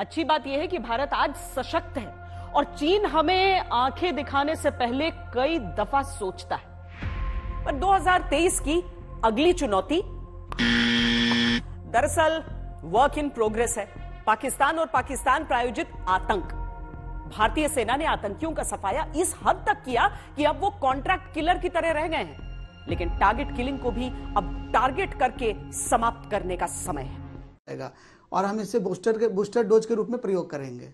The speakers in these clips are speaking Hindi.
अच्छी बात यह है कि भारत आज सशक्त है और चीन हमें आँखें दिखाने से पहले कई दफ़ा सोचता है। पर 2023 की अगली चुनौती? दरअसल वर्क इन प्रोग्रेस है। पाकिस्तान और पाकिस्तान प्रायोजित आतंक। भारतीय सेना ने आतंकियों का सफाया इस हद तक किया कि अब वो कॉन्ट्रैक्ट किलर की तरह रह गए हैं। लेकिन टारगेट किलिंग को भी अब टारगेट करके समाप्त करने का समय है। और हम इसे बूस्टर के बूस्टर डोज के रूप में प्रयोग करेंगे।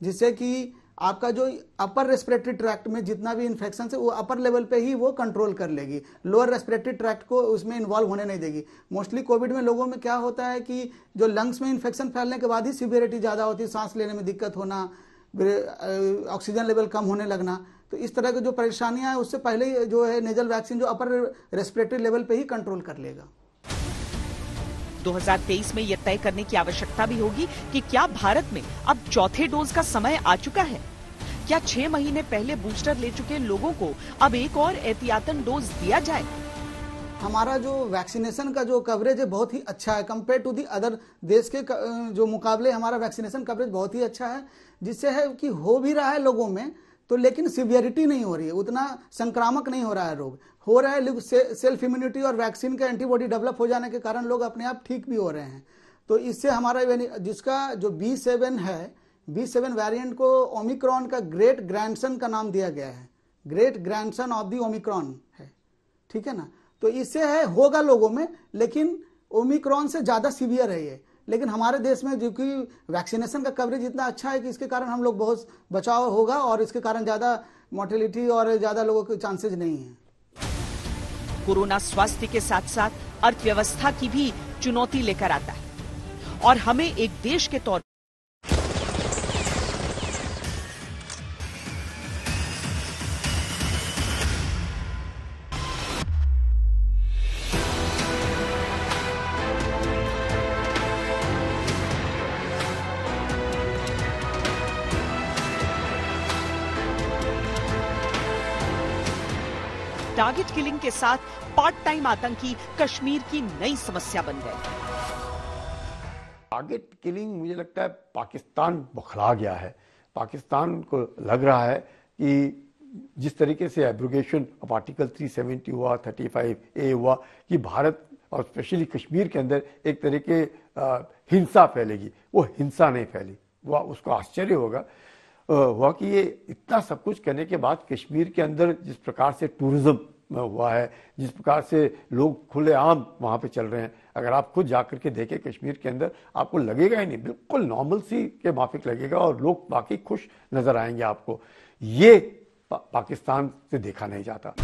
जिससे कि आपका जो अपर रेस्पिरेटरी ट्रैक्ट में जितना भी इन्फेक्शन है, वो अपर लेवल पे ही वो कंट्रोल कर लेगी। लोअर रेस्पिरेटरी ट्रैक्ट को उसमें इन्वॉल्व होने नहीं देगी। मोस्टली कोविड में लोगों में क्या होता है कि जो लंग्स में इन्फेक्शन फैलने के बाद ही सिवियरिटी ज़्यादा होती है, सांस लेने में दिक्कत होना ऑक्सीजन लेवल कम होने लगना। तो इस तरह की जो परेशानियाँ हैं, उससे पहले जो है नेजल वैक्सीन जो अपर रेस्पिरेटरी लेवल पे ही कंट्रोल कर लेगा। 2023 में यह तय करने की आवश्यकता भी होगी कि क्या भारत में अब चौथे डोज का समय आ चुका है। क्या छह महीने पहले बूस्टर ले चुके लोगों को अब एक और एहतियातन डोज दिया जाए? हमारा जो वैक्सीनेशन का जो कवरेज है, बहुत ही अच्छा है। कंपेयर टू दी अदर देश के, जो मुकाबले, हमारा वैक्सीनेशन कवरेज बहुत ही अच्छा है, जिससे है कि हो भी रहा है लोगों में तो लेकिन सिवियरिटी नहीं हो रही है उतना संक्रामक नहीं हो रहा है रोग। हो रहा है से, सेल्फ इम्यूनिटी और वैक्सीन का एंटीबॉडी डेवलप हो जाने के कारण लोग अपने आप ठीक भी हो रहे हैं। तो इससे हमारा जिसका जो बी सेवन है बी सेवन वेरियंट को ओमिक्रॉन का ग्रेट ग्रैंडसन का नाम दिया गया है। Great grandson of the Omicron है। ठीक है ना? तो इससे है होगा लोगों में लेकिन ओमिक्रॉन से ज़्यादा सीवियर है ये। लेकिन हमारे देश में जो कि वैक्सीनेशन का कवरेज इतना अच्छा है कि इसके कारण हम लोग बहुत बचाव होगा और इसके कारण ज़्यादा मोर्टेलिटी और ज़्यादा लोगों के चांसेज नहीं है। कोरोना स्वास्थ्य के साथ साथ अर्थव्यवस्था की भी चुनौती लेकर आता है। और हमें एक देश के तौर टारगेट किलिंग के साथ पार्ट टाइम आतंकी कश्मीर की नई समस्या बन गए टारगेट किलिंग मुझे लगता है पाकिस्तान बुखला गया है। पाकिस्तान को लग रहा है कि जिस तरीके से एब्रोगेशन ऑफ़ आर्टिकल 370 हुआ 35 ए हुआ, कि भारत और स्पेशली कश्मीर के अंदर एक तरह के हिंसा फैलेगी। वो हिंसा नहीं फैली। वह उसको आश्चर्य होगा। हुआ कि ये इतना सब कुछ करने के बाद कश्मीर के अंदर जिस प्रकार से टूरिज़्म हुआ है जिस प्रकार से लोग खुलेआम वहाँ पे चल रहे हैं अगर आप खुद जाकर के देखें कश्मीर के अंदर आपको लगेगा ही नहीं बिल्कुल नॉर्मल सी के माफिक लगेगा और लोग बाकी खुश नज़र आएँगे आपको। ये पा, पाकिस्तान से देखा नहीं जाता।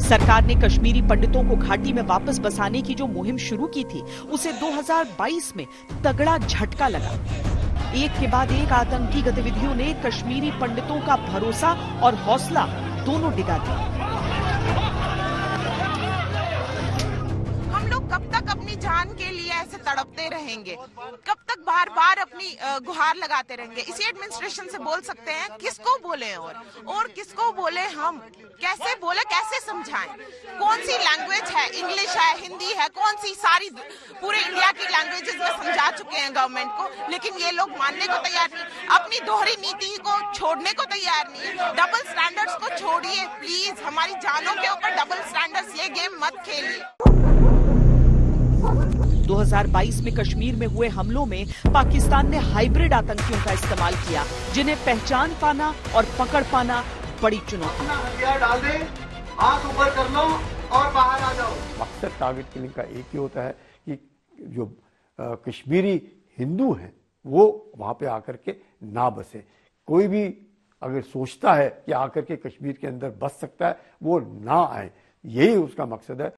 सरकार ने कश्मीरी पंडितों को घाटी में वापस बसाने की जो मुहिम शुरू की थी उसे 2022 में तगड़ा झटका लगा। एक के बाद एक आतंकी गतिविधियों ने कश्मीरी पंडितों का भरोसा और हौसला दोनों डिगा दिया। हम लोग कब तक अपनी जान के लिए तड़पते रहेंगे। कब तक बार बार अपनी गुहार लगाते रहेंगे? इसी एडमिनिस्ट्रेशन से बोल सकते हैं, किसको बोले और? और किसको बोले हम? कैसे बोले, कैसे समझाएँ? कौन सी लैंग्वेज है? इंग्लिश है हिंदी है, कौन सी सारी पूरे इंडिया की लैंग्वेजेस में समझा चुके हैं गवर्नमेंट को? लेकिन ये लोग मानने को तैयार नहीं। अपनी दोहरी नीति को छोड़ने को तैयार नहीं है। डबल स्टैंडर्ड्स को छोड़िए प्लीज़ हमारी जानों के ऊपर डबल स्टैंडर्ड्स ये गेम मत खेलिए। 2022 में कश्मीर में हुए हमलों में पाकिस्तान ने हाइब्रिड आतंकियों का इस्तेमाल किया जिन्हें पहचान पाना और पकड़ पाना बड़ी चुनौती। डाल दे हाथ ऊपर कर लो और बाहर आ जाओ। मकसद टारगेट किलिंग का एक ही होता है कि जो कश्मीरी हिंदू हैं वो वहाँ पे आकर के ना बसे। कोई भी अगर सोचता है कि आकर के कश्मीर के अंदर बस सकता है वो ना आए। यही उसका मकसद है।